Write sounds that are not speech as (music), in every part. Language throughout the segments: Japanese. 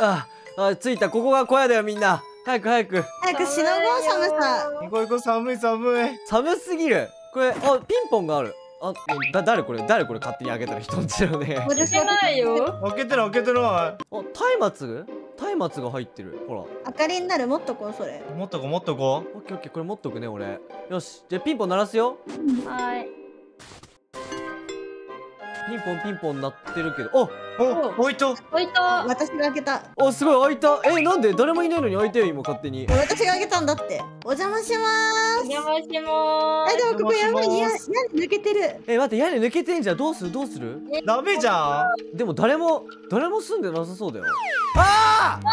ああ着いた。ここが小屋だよみんな。早く早く。早くしのごう寒さ。行こう行こう寒い寒い。寒すぎる。これあピンポンがある。あだ誰これ？誰これ勝手に開けたら人んちのね。私してないよ。開けてない開けてなあ松明？松明が入ってる。ほら。明かりになる？もっとこうそれ。いもっとこうもっとこオッケーオッケーこれ持っとくね俺。よし。じゃあピンポン鳴らすよ。はいピンポンピンポン鳴ってるけど。うお置いと。おいと。私が開けた。おおすごい開いた。えなんで誰もいないのに開いたよ今勝手に。私が開けたんだって。お邪魔します。邪魔しまえでもここやばいや屋根抜けてる。え待って屋根抜けてんじゃん。どうする？どうする？ダメじゃん。でも誰も誰も住んでなさそうだよ。ああ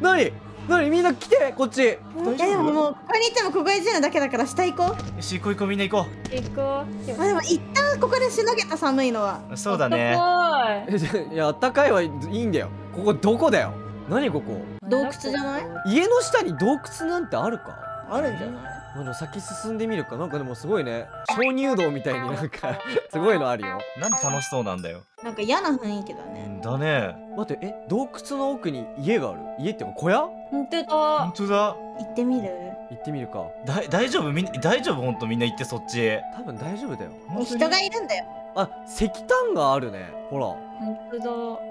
なになにみんな来てこっち。えでももうここにいてもここにいるだけだから下行こう。よし行こう行こうみんな行こす行こう。あでも一旦ここでしのげた寒いのは。うそうだね。あえじゃいやあったかいはいいんだよ。ここどこだよ？何ここ？洞窟じゃない？家の下に洞窟なんてあるか？あるんじゃない？まあでも先進んでみるか？なんかでもすごいね。鍾乳洞みたいになんか (laughs) すごいのあるよ。なんで楽しそうなんだよ。なんか嫌な雰囲気だね。だね。待ってえ？洞窟の奥に家がある？家ってか小屋？本当だ。本当だ。行ってみる？行ってみるか。だ大丈夫？みん大丈夫？本当みんな行ってそっちへ。多分大丈夫だよ。え人がいるんだよ。あ石炭があるね。ほら。本当だ。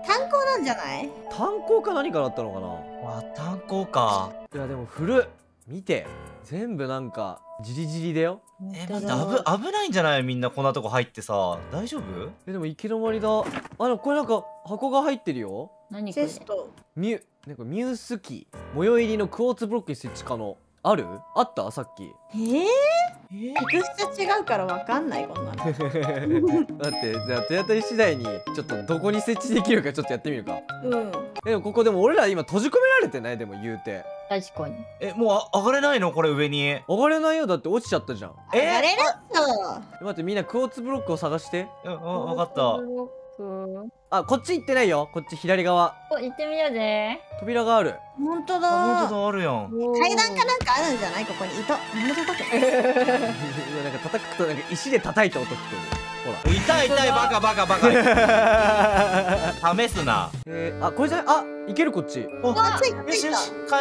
炭鉱なんじゃない？炭鉱か何かだったのかな？わ炭鉱か。いやでも古っ。見て全部なんかジリジリだよ。え待って危危ないんじゃない？みんなこんなとこ入ってさ。大丈夫？えでも行き止まりだあでもこれなんか箱が入ってるよ。何これ？チェスト。ミュなんかミュースキー。模様入りのクォーツブロックに設置可能ある？あった？さっき。えー、えテクスチャ違うからわかんないこんなの。(laughs) だってじゃあ手当たり次第にちょっとどこに設置できるかちょっとやってみるか。うん。えでもここでも俺ら今閉じ込められてない？でも言うて確かに。えもうあ上がれないの？これ上に。上がれないよ。だって落ちちゃったじゃん。え？あれだよ待ってみんなクォーツブロックを探して。うんうん分かった。ブロック。あこっち行ってないよ。こっち左側。お行ってみようぜ。扉がある。本当あだ本当だあるやん。階段かなんかあるんじゃない？ここに。糸。なんで叩くなんか叩くとなんか石で叩いた音聞こえる痛い痛いバカバカバカ。ほ (laughs) ら試すな。えー、あこれじゃない？あいけるこっち。おあつい帰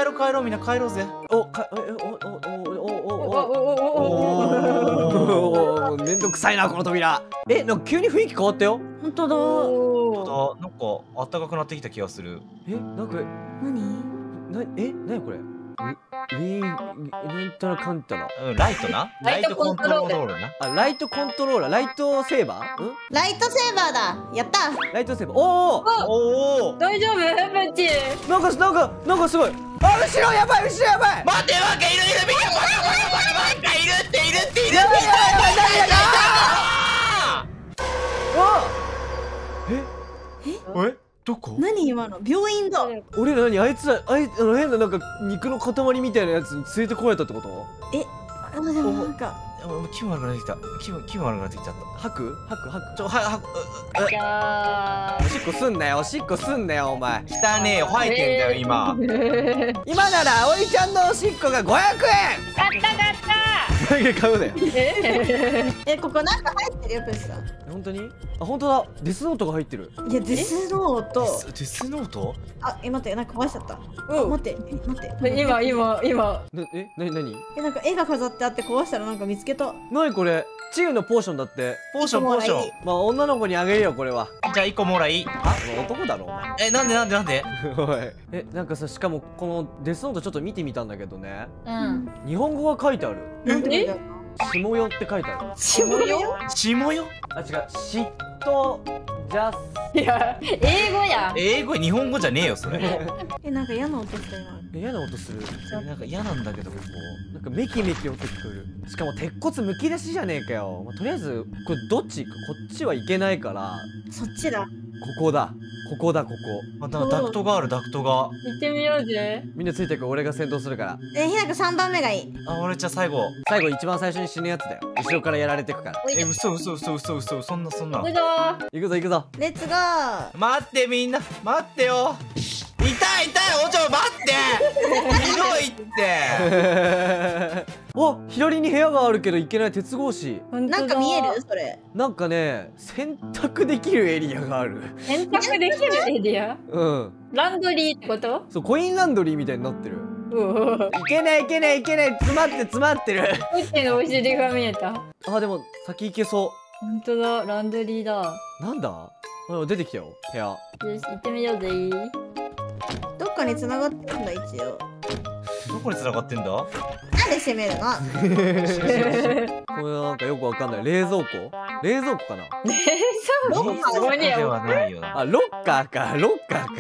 ろう帰ろうみんな帰ろうぜ。おかえおおおおおおおおおおおおめんどくさいなこの扉えなんか急に雰囲気変わったよ本当だおあなんかあったかくなってきた気がするえなんか何なえなにこれウウィーンなんたらかんたらうんライトな？ライトコントロールな。あライトコントローラー。ライトセーバー？ん？ライトセーバーだ。やった。ライトセーバー。おおおお大丈夫？プチなんかなんかなんかすごい。あ後ろやばい後ろやばい。待ってわけいるいるみんなバカバカバカバカいるっているっているってやばいやばいやばい何やあわーえどこ？何今の？病院だ。俺ら何？あいつらあいあの変ななんか肉の塊みたいなやつに連れてこられたってこと？あでもなんか。気分悪くなってきた。気分気分悪くなってきちゃった。吐く？吐く？吐く？ちょははじゃあおしっこすんなよ。おしっこすんなよお前。汚ねえよ。吐いてんだよ今。(laughs) 今なら葵ちゃんのおしっこが500円買った買うなよ。(laughs) ええここなんか入ってるよプスさん。本当に？あ本当だ。デスノートが入ってる。いやデスノート。デスノート？あえ待ってなんか壊しちゃった。う。ん待ってえ待って。今今今。なえ？なになにえなんか絵が飾ってあって壊したらなんか見つけた。なにこれ？チームのポーションだって。ポーションポーション。まあ女の子にあげるよこれは。じゃあ1個もらいあ男だろお前。えなんでなんでなんで？おい。えなんかさしかもこのデスノートちょっと見てみたんだけどね。うん。日本語が書いてある。なんて書いてある下よって書いてある。下よ下よあ違う。嫉妬ジャスいや英語や英語日本語じゃねえよそれ。(laughs) えなんか嫌な音した今え嫌な音する。えなんか嫌なんだけどこなんかメキメキ音聞こえる。しかも鉄骨むき出しじゃねえかよ、まあ、とりあえずこれどっち行く？こっちはいけないから。そっちだ。ここだここだここ。こあなんかダクトがあるダクトが行ってみようぜ。みんなついてく俺が先導するから。えひなく3番目がいい。あ俺じゃあ最後。最後一番最初に死ぬやつだよ。後ろからやられてくから。え嘘嘘嘘嘘嘘。そんなそんな。これだ行くぞ行くぞ。レッツゴー待ってみんな。待ってよ。痛い痛いお嬢待って。ひどいって (laughs) あ左に部屋があるけど行けない鉄格子。なんか見える？それ。なんかね洗濯できるエリアがある。洗濯できるエリア？うん。ランドリーってこと？そうコインランドリーみたいになってる。いけないいけないいけない。詰まって詰まってる。こっちのお尻が見えた。あでも先行けそ本当だ。ランドリーだ。ようなんだ？あ出てきたよ。部屋。し行ってみようぜ。どっかに繋がってるんだ一応。どこに繋がってんだ？で閉めるの。(laughs) これなんかよくわかんない。冷蔵庫？冷蔵庫かな？そうそこにでははないよな。あロッカーか。ロッカーか。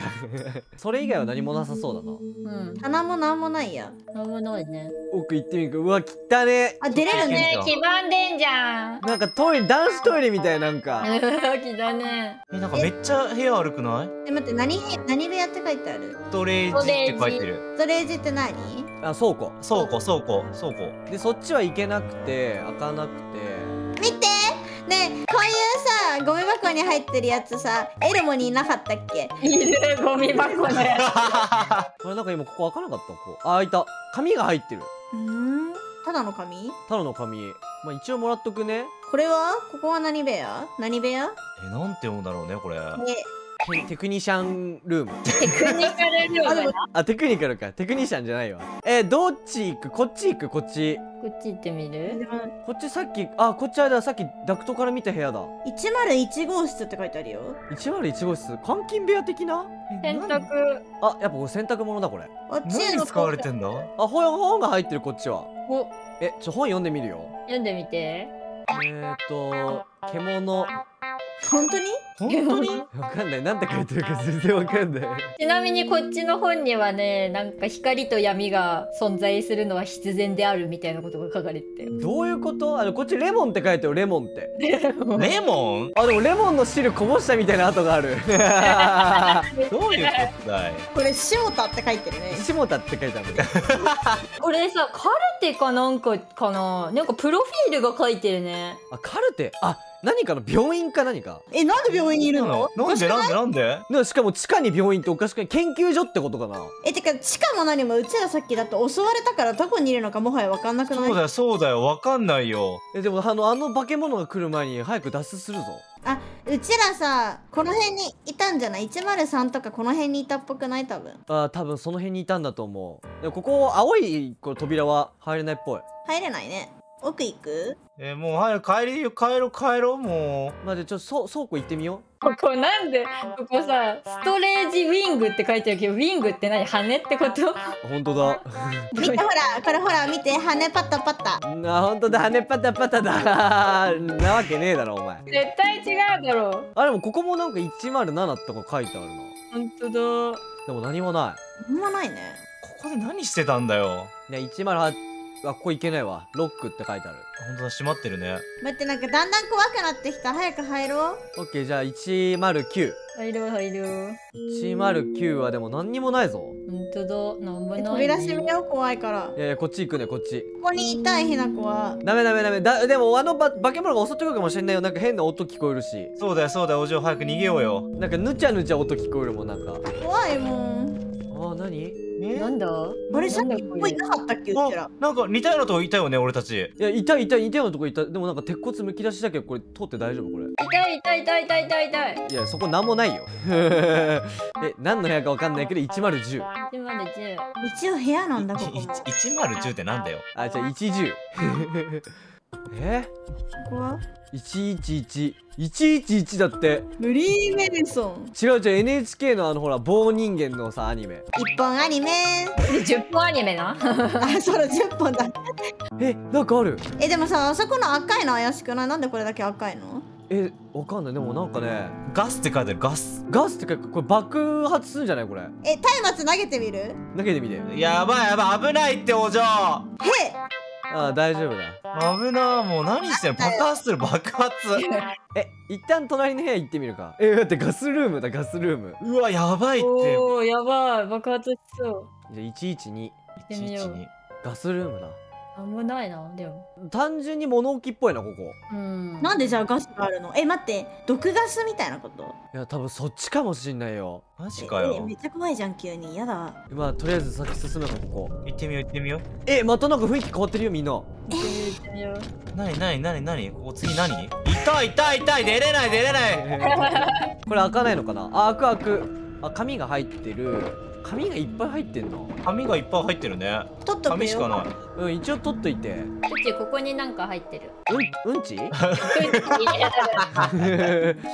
それ以外は何もなさそうだな。うん。棚もなんもないや。なんもないね。奥行ってみるかうわ汚ねあ出れるね。黄ばんでんじゃん。なんかトイレ男子トイレみたいなんか。(laughs) きだね。えなんかめっちゃ部屋悪くない？え待って何何部屋って書いてある？ストレージって書いてる。ストレージって何？あ倉庫。倉庫倉庫倉庫。でそっちは行けなくて開かなくて。見て。ねえこういうさゴミ箱に入ってるやつさエルモにいなかったっけ？いるゴミ箱ね。(laughs) あれなんか今ここ開かなかった？ここあ開いた。紙が入ってる。うん。ただの紙？ただの紙。まあ一応もらっとくね。これは？ここは何部屋？何部屋？えなんて読むんだろうねこれ。えテテクニシャンルーム。テクニカルルームなあテクニカルか。テクニシャンじゃないわ。えーどっち行く？こっち行く？こっち。こっち行ってみる？こっちさっきあこっちあれだ。さっきダクトから見た部屋だ。101号室って書いてあるよ。101号室？監禁部屋的な？洗濯。あやっぱこれ洗濯物だこれ。あっち何に使われてんだあ本本が入ってるこっちは。お。えちょ本読んでみるよ。読んでみて。えーっと獣本当に？本当に？わかんない。なんて書いてるか全然わかんない。ちなみにこっちの本にはねなんか光と闇が存在するのは必然であるみたいなことが書かれてどういうこと？あのこっちレモンって書いてるレモンって。レモン？あでもレモンの汁こぼしたみたいな跡がある。(laughs) どういうことだい？これ塩田って書いてるね。下田って書いてある。(laughs) これさカルテかなんかかな？なんかプロフィールが書いてるね。あカルテ？あ何かの病院か何か？えなんで病院にいるの？なんで？なんで？なんで？でしかも地下に病院っておかしくない？研究所ってことかな？えてかしかも何もうちらさっきだと襲われたからどこにいるのかもはや分かんなくない？そうだよそうだよわかんないよ。えでもあのあの化け物が来る前に早く脱出するぞ。あうちらさこの辺にいたんじゃない？103とかこの辺にいたっぽくない？多分。あ多分その辺にいたんだと思う。でもここ青いこの扉は入れないっぽい。入れないね奥行く？えーもう早く帰りよ帰ろう帰ろうもまあでちょっとそ倉庫行ってみよここなんでここさストレージウィングって書いてあるけどウィングって何？羽ってこと？う本当だ。見てほらこれほら見て。羽パタパタ。あ本当だ。羽パタパタだ。なわけねえだろお前。絶対違うだろう。あでもここもなんか107とか書いてあるな。本当だ。でも何もなほんまないね。うここで何してたんだよ。いいや108あここ行けないわ。ロックって書いてある。本当だ。閉まってるね。待ってなんかだんだん怖くなってきた。早く入ろう。オッケーじゃあ109入る入る109はでも何にもないぞ。本当だ。なんもない、ね、扉閉めよう怖いから。こいやいやこっち行くねこっち。こにいたいひなこは。ダメダメダメ。だでもあのば化け物が襲ってくるかもしれないよ。なんか変な音聞こえるし。そうだよそうだよ。お嬢早く逃げようよ。なんかぬちゃぬちゃ音聞こえるもんなんか。怖いもん。あー何？えなんだ？あれさっきここいなかったっけ？うちら。あなんか似たようなとこいたよね俺たち。いやいたいたいたようなとこいたでもなんか鉄骨むき出しだけどこれ通って大丈夫これ痛い痛い痛い痛い痛い痛いいやそこなんもないよえ何の部屋かわかんないけど1010 1まで10一応部屋なんだここ1010ってなんだよあじゃあ110え？こは？111111だって。フリーメルソン。違う違う。NHK のあのほら棒人間のさアニメ。一本アニメ。(laughs) 10本アニメな？あその10本だ。えなんかある？えでもさあそこの赤いの怪しくない？なんでこれだけ赤いの？えわかんない。でもなんかね。ガスって書いてあるガス。ガスってかこれ爆発するんじゃない？これ。え松明投げてみる？投げてみて。やばいやばい。危ないってお嬢。へああ大丈夫だ。危なもう何してんの爆発する爆発。(laughs) え一旦隣の部屋行ってみるか。えだってガスルームだガスルーム。うわやばいって。おおやばい。爆発しそう。じゃあ112行ってみよう。112ガスルームだなんもないなでも。単純に物置っぽいなここ。うん。なんでじゃあガスがあるの？え待って毒ガスみたいなこと？いや多分そっちかもしんないよ。マジかよ。ええめっちゃ怖いじゃん急に。やだ。まあとりあえず先進めばここ。行ってみよう行ってみよう。えまたなんか雰囲気変わってるよみんな。行ってみよう行ってみよう。なになになになにここ次何？痛い痛い痛い！出れない出れない！これ開かないのかな？あ開く開く。あ紙が入ってる紙がいっぱい入ってんの？紙がいっぱい入ってるね。取っとくよ。紙しかない。うん一応取っといて。うちここになんか入ってる。うんうんち？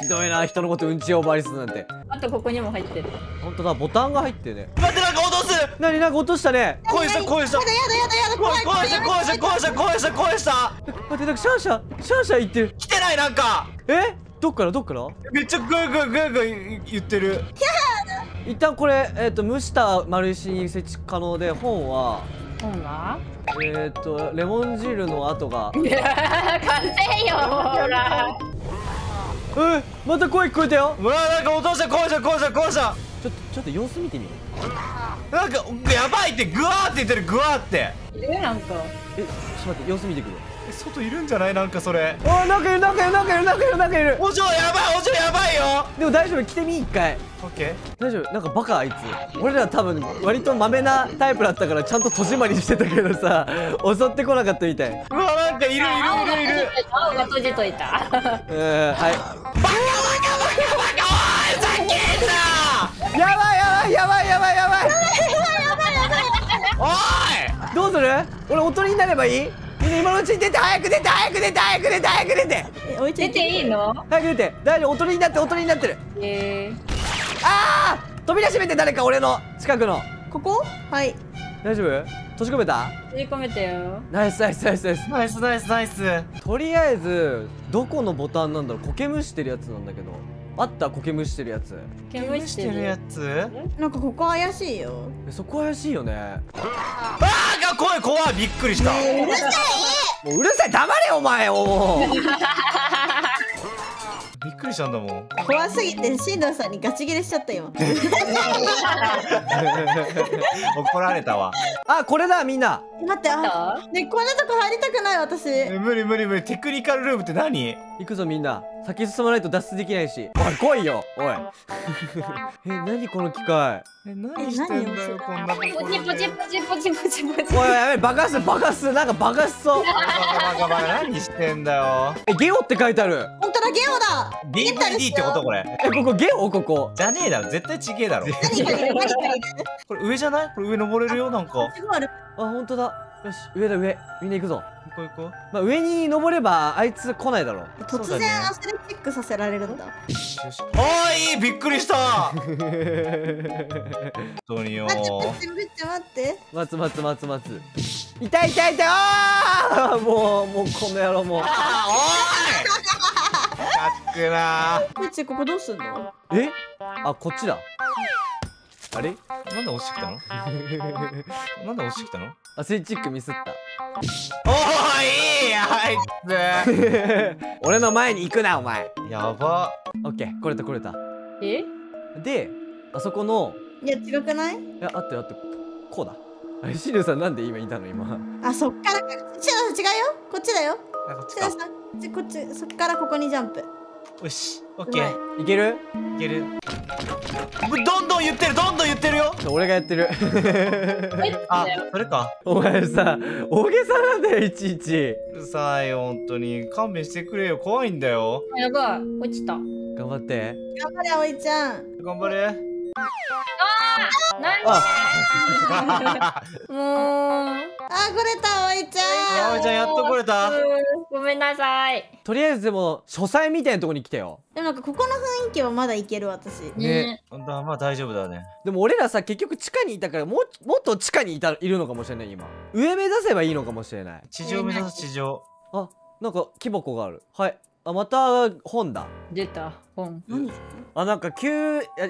ひどいな人のことうんち呼ばわりするなんて。あとここにも入ってる。本当だボタンが入ってるね。待ってなんか落とす。なになんか落としたね。声した声した。やだやだやだ怖い怖い声した声した声した声した声した待ってなんかシャーシャーシャーシャー言ってる。来てないなんか。え？どっからどっから？めっちゃグーグーグーグー言ってる一旦これえっ、と蒸した丸石に設置可能で本は本は？えっ、とレモン汁の跡が。(laughs) 完成よほら。えまた声聞こえたよ。うわなんか落とした声した声した声した。ちょっとちょっと様子見てみるなんかやばいってグワーって言ってるグワーって。いるなんか。えちょっと待って様子見てくるえ外いるんじゃない？なんかそれ。あなんかいるなんかいるなんかいるなんかいるなんかいるお嬢やばいお嬢やばいよ。でも大丈夫来てみ一回オッケ大丈夫なんかバカあいつ。俺ら多分割とマメなタイプだったからちゃんと戸締まりしてたけどさ襲ってこなかったみたい。ーうわなんかいるいるいるいる青が閉じといた。えー、はい。バカバカバカバカおいふざけんなやばいやばいやばいやばいやばいおいどうする俺おとりになればいい今のうちに出て早く出て早く出て早く出て早く出て。え置いて出ていいの？早く出て。大丈夫おとりになっておとりになってる。えああ扉閉めて誰か俺の近くの。ここ？はい。大丈夫？閉じ込めた？ー、閉じ込めてよ。ナイスナイスナイスナイス。ナイスナイスナイス。とりあえずどこのボタンなんだろう？苔むしてるやつなんだけどあった苔むしてるやつ。煙しるしててるやつ？なんかここ怪しいよ。えそこ怪しいよね。あー。が声怖いびっくりした。うるさいもううるさい黙れお前もう。(laughs) びっくりしたんだもん。怖すぎて進藤さんにガチギレしちゃった今 (laughs) 怒られたわ。あこれだみんな待ってあた？ねこんなとこ入りたくない私。え無理無理無理。テクニカルルームって何？行くぞみんな。先進まないと脱出できないし。おい来いよおい。(laughs) え何この機械？え何してんだよこんなとこ。ろでポチポチポチポチポチポチ。おいやべ爆発する爆発す。るなんか爆発しそう。バカバカバカ何してんだよ。えゲオって書いてある。本当だゲオだ。DVD ってことこれ。えここゲオ？ここ。じゃねえだろ。絶対ちげえだろ。これ？上じゃない？これ上登れるよなんか。すごいある。あ本当だ。よし上だ上。みんな行くぞ。行こう行こまあ上に登ればあいつ来ないだろう。突然アスレチックさせられるんだ。おいびっくりした。本当によ待って待って待って待って。待つ待つ待つ待つ。痛い痛い痛い。ああもうもうこの野郎もう。あおい。(laughs) かっくなうちここどうすんの？え？あこっちだあれ？なんで押してきたの？(laughs) なんで押してきたの？アスレチックミスっおいいいあいた (laughs) 俺の前に行くなお前。つやば。オッケー来れた来れたえ？であそこのいや違くない？いやあってるあってる。こうだ。あれシルさんなんで今いたの？今。あそっからか。違う違うよ。こっちだよ。あこっちか。シラさん。こっちこっちそっからここにジャンプよしオッケー。い。ける？いける。どんどん言ってるどんどん言ってるよ。俺がやってる。(laughs) あそれか。お前さ大げさなんだよいちいち。うるさいよ本当に。勘弁してくれよ怖いんだよ。やばい落ちた。頑張って。頑張れ葵ちゃん。頑張れ。何？あ。(laughs) もうあこれた葵ちゃん葵ちゃんやっと来れた？ごめんなさい。とりあえずでも書斎みたいなとこに来たよ。でもなんかここの雰囲気はまだいける私。ね。だまあ大丈夫だね。でも俺らさ結局地下にいたからもうもっと地下にいたいるのかもしれない今。上目指せばいいのかもしれない。地上目指す地上。あなんか木箱がある。はい。あまた本だ。出た本何？あなんか9いや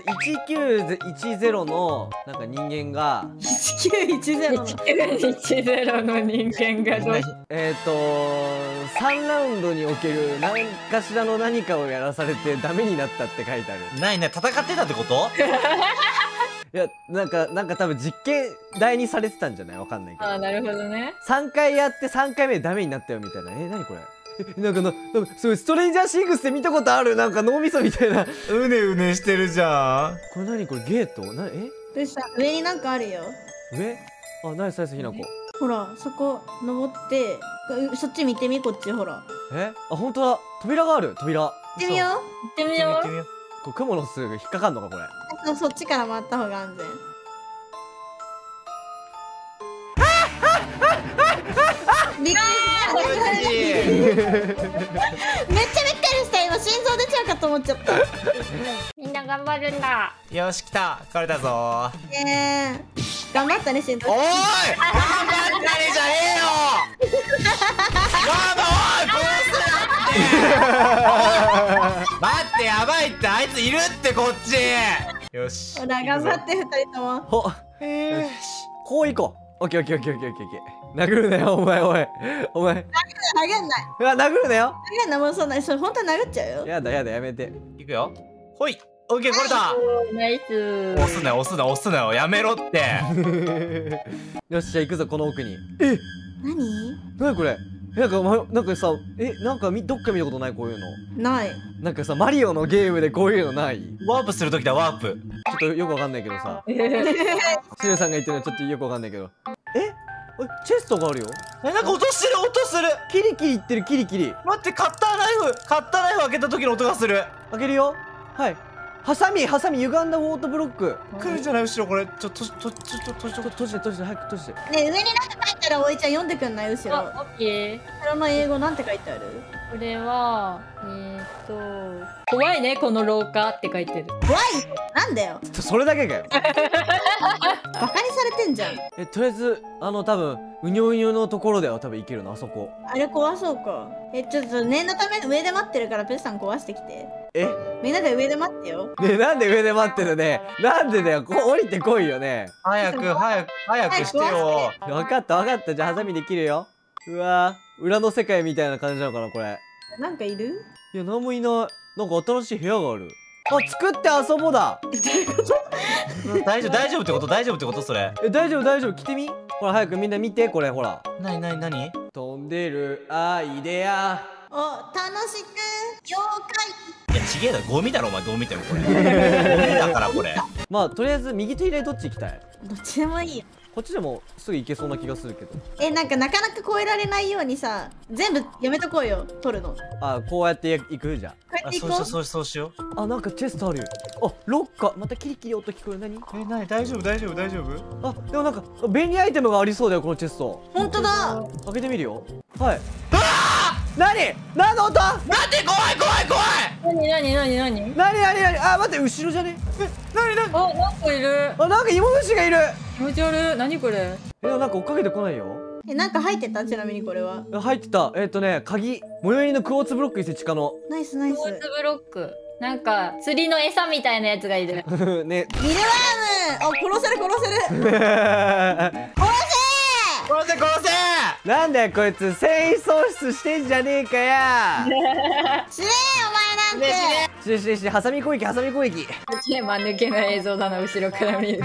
1910のなんか人間が1910の？1910の人間がどう？えっ、ー、と3ラウンドにおける何かしらの何かをやらされてダメになったって書いてある。ないね戦ってたってこと？(laughs) いやなんかなんか多分実験台にされてたんじゃない？わかんないけど。ああなるほどね。3回やって3回目でダメになったよみたいな。え何これ？え (laughs) なんかななんかすごいストレンジャーシングスで見たことあるなんか脳みそみたいな。うねうねしてるじゃん。これ何これゲート？なえ？どうした。上になんかあるよ。上？あナイスナイスひなこ。ほらそこ登ってうそっち見てみこっちほら。え？あ本当だ。扉がある扉。行ってみよう。行ってみよう。行ってみよう。これクモの巣が引っかかんのかこれ。そうそっちから回った方が安全。びっくりっちゃびっくりした今心臓出ちゃうかと思っちゃった。みんな頑張るんだ。よし来た。疲れたぞ。ねえ。頑張ったね心臓。おい！頑張ったねじゃねえよ。ママおい殺すなって。待ってやばいってあいついるってこっち。よしほら頑張って二人とも。ほよしこう行こうオッケーオッケーオッケーオッケーオッケーオッケー。殴るなよお前おい。お前。殴んないうわ殴るなよ。殴んなもうそんなそれ本当に殴っちゃうよ。やだやだやめて。行くよ。ほい。オッケーこれだ。ナイス。押すなよ押すな押すなよやめろって。(laughs) よしじゃあ行くぞこの奥に。え何？何これ？えなんかまなんかさえなんかみどっか見たことないこういうの？ない。なんかさマリオのゲームでこういうのない？ちワープするときだワープ。ょっとよくわかんないけどさ。シュさんが言ってるのちょっとよくわかんないけど。え？えチェストがあるよ。えなんか音してる音する。キリキリいってるキリキリ。待ってカッターナイフカッターナイフ開けた時の音がする。開けるよ。はいハサミハサミ歪んだウォートブロック。来るんじゃない後ろこれ。ちょととちょちょとちょちょっと閉じて閉じて早く閉じて。ねえ上になんか書いたらおいちゃん読んでくんない？後ろ。あオッケー。後ろの英語なんて書いてある？これはえー、っと怖いねこの廊下って書いてる。怖い？よなんだよ。それだけかよ。(laughs) バカにされてんじゃん。えとりあえずあの多分うにょうにょのところでは多分行けるのあそこ。あれ壊そうか。えちょっと念のため上で待ってるからペスさん壊してきて。え？みんなで上で待ってよ。ねえなんで上で待ってるね？なんでだよ？こう降りてこいよね。早く早く早くしてよ。分かった分かった。じゃあハサミできるよ。うわー裏の世界みたいな感じなのかなこれ。なんかいる？いや何もいない。なんか新しい部屋がある。あ作って遊ぼうだ。大丈夫大丈夫ってこと？大丈夫ってこと？それ。え大丈夫大丈夫。来てみ？ほら早くみんな見てこれほら。なになになに？飛んでるアイデア。お楽しく。妖いやちげえだろ。ゴミだろお前どう見てもこれ。ゴミだからこれ。(laughs) まあとりあえず右と左どっち行きたい？怪どっちでもいいよこっちでもすぐ行けそうな気がするけど。えなんかなかなか越えられないようにさ全部やめとこうよ取るの。こあこうやって行くじゃん。うやあっていこう。そうしようそうしそうしよう。あなんかチェストあるよ。あロッカー。またキリキリ音聞こえる。何？えなに？大丈夫？大丈夫？大丈夫？あでもなんか便利アイテムがありそうだよこのチェスト。本当だ。開けてみるよ。はい何？何の音？待って怖い怖い怖い！なになになになに何何何？あ待って後ろじゃね？なになにあなんかいる。あなんか芋虫がいる。気持ち悪い。何これ？いやなんか追っかけてこないよ。えなんか入ってた？ちなみにこれは。あ入ってた。えっ、とね鍵。最寄りのクォーツブロックに設置可能ナイスナイス。スポーツブロック。なんか釣りの餌みたいなやつがいる。(laughs) ね。ミルワーム！あ殺せる殺せる。殺せ (laughs) 殺せなんだよこいつ。繊維喪失してんじゃねえかや。死 (laughs) ねえお前なんて。ししししハサミ攻撃ハサミ攻撃。すげえ間抜けな映像だな後ろから見る (laughs)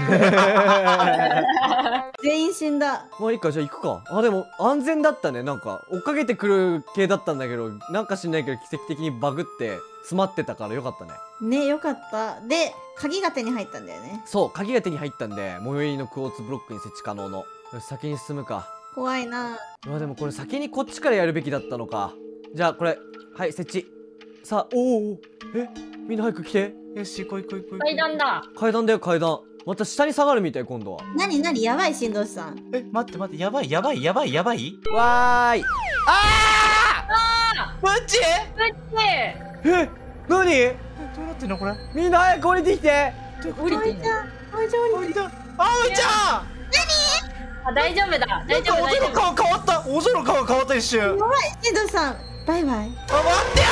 全員死んだ。もういいかじゃあ行くか。あでも安全だったね。なんか追っかけてくる系だったんだけどなんか知んないけど奇跡的にバグって詰まってたからよかったね。ねよかった。で鍵が手に入ったんだよね。そう鍵が手に入ったんで最寄りのクォーツブロックに設置可能の。先に進むか怖いな。うわでもこれ先にこっちからやるべきだったのか。じゃあこれはい設置。さあおーおー。えみんな早く来て。よし行こう行こう行こう階段だ。階段だよ階段。また下に下がるみたい今度は。なになにやばいしんどしさん。え待って待ってやばいやばいやばいやばい？わーい。マッチぶってえ何？えどうなってんのこれ？みんな早く降りてきて。降りてんのおいちゃんおいちゃんあ大丈夫だ。大丈夫なんかお大丈夫。嬢の顔変わった。お嬢の顔変わった一瞬。あやばい。しんどしさんバイバイ。待ってや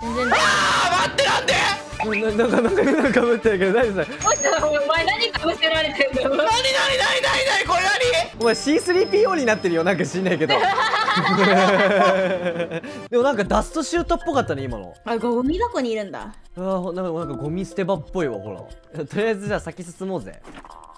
全然大丈ーあー待ってなんで？ななんかなんかみんなかぶってるけど何それ？お前何かぶせられてんの？何何何何何これ何お前 C3PO になってるよなんか知んないけどでもなんかダストシュートっぽかったね今のあゴミ箱にいるんだあーなんかなんかゴミ捨て場っぽいわほらとりあえずじゃあ先進もうぜ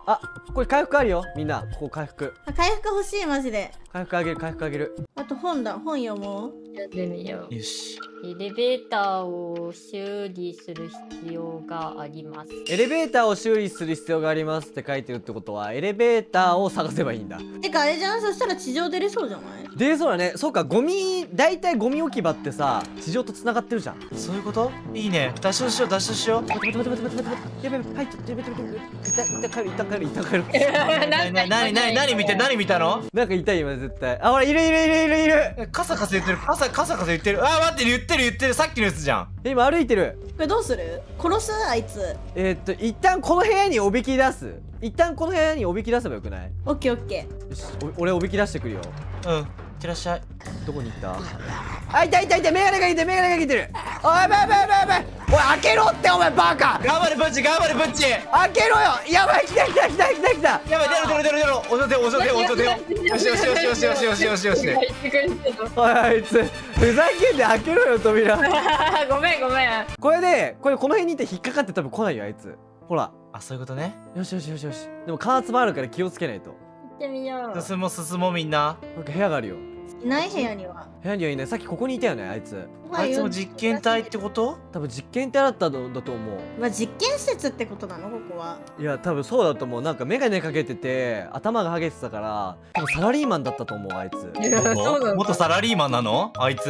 あこれ回復あるよ。みんなここ回復。あ回復欲しいマジで。回復あげる回復あげる。あと本だ。本読もう。読んでみよう。よし。エレベーターを修理する必要があります。エレベーターを修理する必要がありますって書いてるってことはエレベーターを探せばいいんだ。てかあれじゃんそしたら地上出れそうじゃない？でそうだね。そうかゴミ大体ゴミ置き場ってさ地上とつながってるじゃん。そういうこと？いいね。脱出しよう脱出しよう。待って待って待って待って待ってやべやべはいちょっとやべやべやべ。一旦一旦帰る一旦帰る一旦帰るなななな何見て何見たのなんか痛い今絶対あほらいるいるいるいるいるカサカサ言ってるカサカサカサ言ってるあ待って言ってる言ってるさっきのやつじゃん今歩いてるこれどうする殺すあいつえー、っと一旦この部屋におびき出す一旦この部屋におびき出せばよくないオッケーオッケーよし俺おびき出してくるようんってらっしゃい。どこに行った？あいたいたい。たメガネかけてるメガネかけてる。おいやばいやばいやばいやばい。おい開けろってお前バカ。頑張れブッチ頑張れブッチ。開けろよ。やばい来た来た来た来た来た。やばい出ろ出ろ出ろ出ろ。おそておそておそてよ。よしよしよしよしよしよしよしよしおいあいつふざけんで開けろよ扉。(laughs) ごめんごめん。これでこれこの辺にいて引っかかって多分来ないよあいつ。ほら。あそういうことね。よしよしよしよし。でも加圧もあるから気をつけないと。行ってみよう。進もう進もうみんな。なんか部屋があるよ。ーいない部屋には。部屋にはいない。さっきここにいたよねあいつ。あいつも実験体ってこと？多分実験体だったのだと思う。まあ実験施設ってことなの？ここは。いや多分そうだと思う。なんか眼鏡かけてて頭がハゲてたから。多分サラリーマンだったと思うあいつ。(laughs) 元サラリーマンなの？あいつ。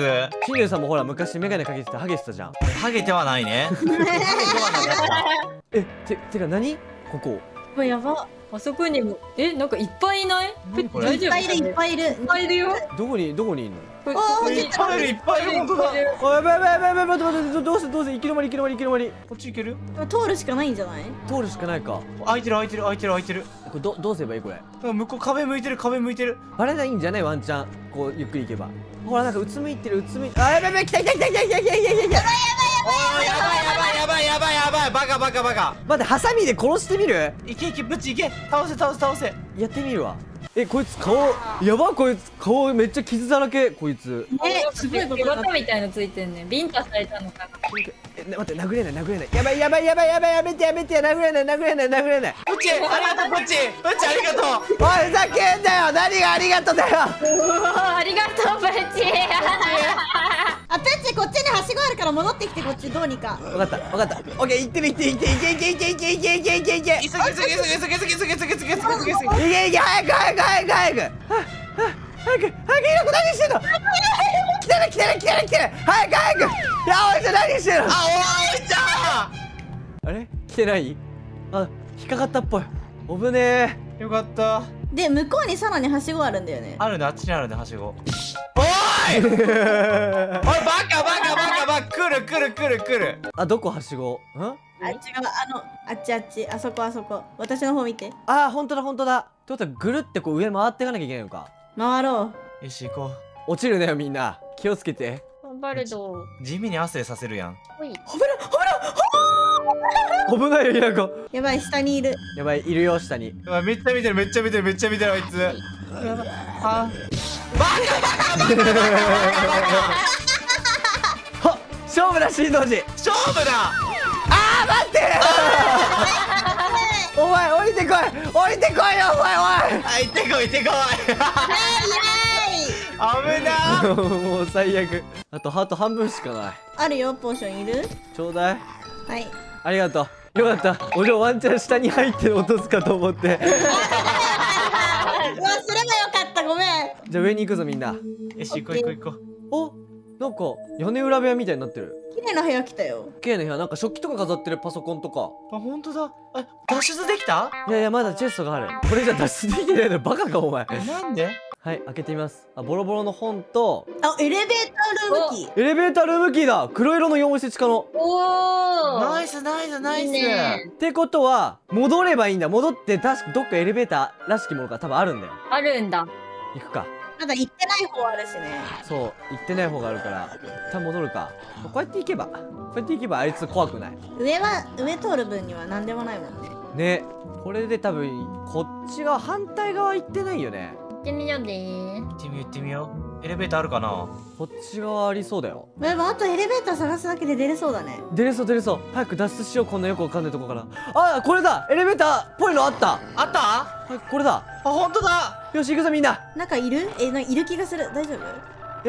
シンデレさんもほら昔眼鏡かけててハゲてたじゃん。ハゲてはないね。(laughs) (laughs) ハゲてはなかっえててか何？ここ。やばあそこにもえなんかいっぱいいない？いっぱいいるいっぱいいる。いっぱいいるよ。どこにどこにいんの？あーここにいっぱいいる。いっぱいいる。本当だおいやばいやばいやばいやばい待って待ってどどうしてどうして行き止まり行き止まり行き止まり。こっち行ける？通るしかないんじゃない？通るしかないか。開いてる開いてる開いてる開いてる。これどどうすればいい？これ。あ向こう壁向いてる壁向いてる。バレないんじゃない？ワンチャンこうゆっくり行けば。ほらなんかうつむいてるうつむいてあやばいやばい来た来た来た来た来た来た来た。来たやばいやばいやばいバカバカバカ。待ってハサミで殺してみる？いけいけブッチいけ。倒せ倒せ倒せ。やってみるわえこいつ顔やばこいつ顔めっちゃ傷だらけこいつ。えすごいことになっ手形みたいのついてんねビンタされたのかな。えな待って殴れない殴れない。やばいやばいやばいやばいやめてやめて殴れない殴れない殴れない。ブッチありがとうブッチブッチありがとう。おいふざけんなよ何がありがとうだよ。ありがとうブッチ。あペッチこっちにはしごあるから戻ってきてこっちどうにか。分かった分かった。オッケー行ってる行ってる行ってる行け行け行け行け行け行け行け行け急げ急げ急げ急げ急げ急げ急げ急げ急げ急げ。急げいけいけ早く早く早く早くはは早く早くいなく何してんの来てる来てる来てる来てる早く早くいやおいちゃん何してんのあおいちゃんあれ来てないあ引っかかったっぽいおぶねんよかったで向こうにさらにはしごあるんだよねあるねあっちにあるねはしごおいおいバカバカバカバカ来る来る来る来るあどこはしごんあ違うあのあっちあっちあそこあそこ私の方見てあ本当だ本当だってことはぐるってこう上回っていかなきゃいけないのか。回ろう。よし行こ落ちるねよみんな。気をつけて。バルドう地味に汗させるやん。ほい。危ないよひなこ。やばい下にいる。やばいいるよ下に。めっちゃ見てるめっちゃ見てるめっちゃ見てるあいつ。やば。いあは勝負だ新道寺勝負だあー待ってお前降りてこい。降りてこいよお前おあ行ってこい行ってこい。危ない。(laughs) もう最悪。あとハート半分しかない。あるよポーションいる？ちょうだい。はい。ありがとう。よかった。俺ワンチャン下に入って落とすかと思って。(laughs) うわすればよかった。ごめん。じゃあ上に行くぞみんな。よし行こう行こう行こう。おなんか屋根裏部屋みたいになってる。綺麗な部屋来たよ。綺麗な部屋。なんか食器とか飾ってるパソコンとか。あ本当だ。あ脱出できた？いやいやまだチェストがある。これじゃ脱出できないの。バカかお前。なんで？はい開けてみます。あボロボロの本と。あエレベータールームキーエレベータールームキーだ。黒色の4押し地下の。おおナイスナイスナイス。いいね。ってことは戻ればいいんだ。戻って確かどっかエレベーターらしきものが多分あるんだよ。あるんだ。行くかまだ行ってない方あるしね。そう行ってない方があるから。一旦戻るか。こうやって行けば。こうやって行けばあいつ怖くない。上は上通る分には何でもないもんね。ね。これで多分こっち側反対側行ってないよね。行ってみようね。行ってみよう行ってみよう。エレベーターあるかな？こっち側ありそうだよ。でもあとエレベーター探すだけで出れそうだね。出れそう出れそう。早く脱出しようこんなよくわかんないとこから。あこれだ！エレベーターっぽいのあった。あった？あはいこれだ。本当だよし行くぞみんな。なんかいる？えなんかいる気がする。大丈夫？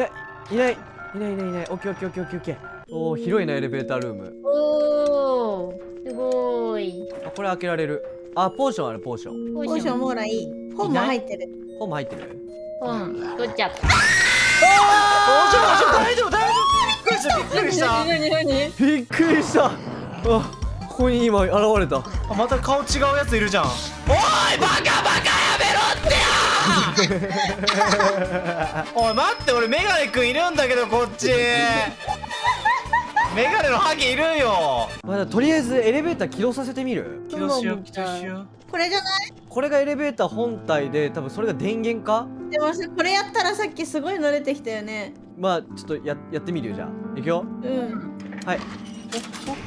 いやいない。いないいないいない。オッケーオッケーオッケーオッケー。オッケーおー広いなエレベータールーム。おーすごーい。あこれ開けられる。あポーションあるポーション。ポポーションもらいい。本も入ってる。本も入ってる。うん取っちゃった。おちょちょ大丈夫？大丈夫？びっくりしたびっくりした。何？何？びっくりしたあここに今現れたあまた顔違うやついるじゃんおいバカバカ (laughs) おい待って俺メガネくんいるんだけどこっち。(laughs) メガネのハゲいるよ。まだとりあえずエレベーター起動させてみる？起動しよう起動しよう。これじゃない？これがエレベーター本体で多分それが電源か？でもさこれやったらさっきすごいの出てきたよね。まあちょっとややってみるよじゃあ。いくよ。うん。はい。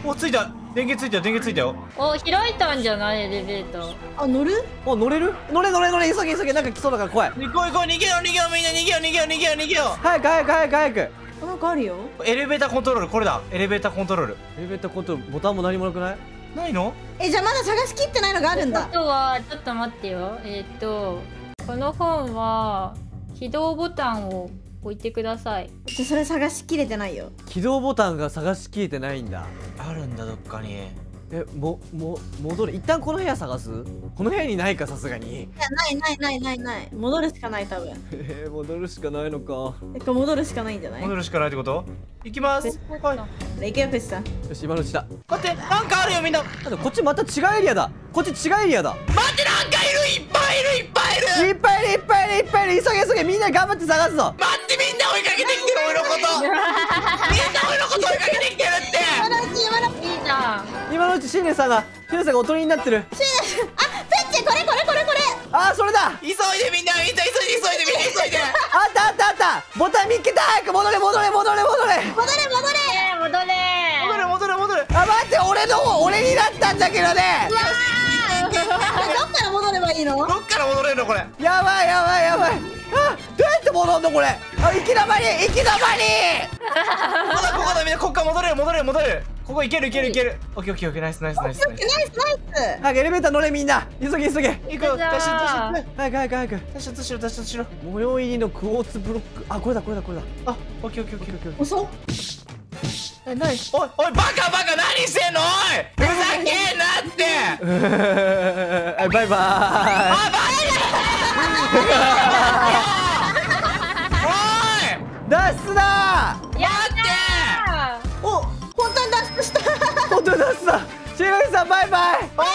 おおついた電源ついたよ電源ついたよ。お開いたんじゃない？エレベーター。あ乗る？お乗れる？乗れ乗れ乗れ急げ急げ。なんか来そうだから怖い。行こう行こう逃げよう逃げようみんな逃げよう逃げよう逃げよう逃げよ早く早く早く早くあなんかある。ようエレベーターコントロールこれだ。エレベーターコントロール。エレベーターコントロールボタンも何もなくない？ないの？えじゃあまだ探しきってないのがあるんだ。あとはちょっと待ってよ。えーっとこの本は起動ボタンを置いてください。じゃあそれ探しきれてないよ。起動ボタンが探しきれてないんだ。あるんだどっかに。えもも戻る？一旦この部屋探す？この部屋にないかさすがに。いやないないないないない。戻るしかない多分。(laughs) えー、戻るしかないのか。えこれ戻るしかないんじゃない？戻るしかないってこと？行きます。はい。行くよくしさん。よし今のうちだ。待ってなんかあるよみんな。こっちまた違うエリアだ。こっち違うエリアだ。待ってなんかいるいっぱいいるいっぱいいる。いっぱいいるいっぱいいるいっぱいいる急げ急げみんな頑張って探すぞ。待ってみんな追いかけてきてる俺のことみんな俺のこと追いかけてきてるって。(laughs) 今のうち今のうちいいじゃん今のうちシンネさんがシンネさんがおとりになってる。あペッチこれこれこれこれ。あーそれだ。急いでみんなみんな急いで急いでみんな急いで。あったあったあった。ボタン見つけた。早く戻れ戻れ戻れ戻れ。戻れ戻れ。えー、戻れ戻れ。戻れ戻れあ待って俺の方俺になったんだけどね。どっから戻ればいいの？どっから戻れるのこれ？やばいやばいやばい。あどうやって戻んのこれ？あ行き止まり行き止まり！ここだここだみんなこっから戻れる戻れる戻れるここ行ける行ける行ける。オッケーオッケーオッケーナイスナイスナイスナイス。ナイスナイス。早くエレベーター乗れみんな。急げ急げ。行こう脱出脱出早く早く早く。脱出しろ脱出しろ。模様入りのクォーツブロック。あこれだこれだこれだ。あオッケーオッケーオッケーオッケー。遅っえ何？おいおいバカバカ何してんの？おいふざけんなって！(laughs) あバイバあバーイ (laughs) 脱出だ！イ待って！お本当に脱出した！(laughs) 本当に脱出だ！シェフさんバイバイ。おい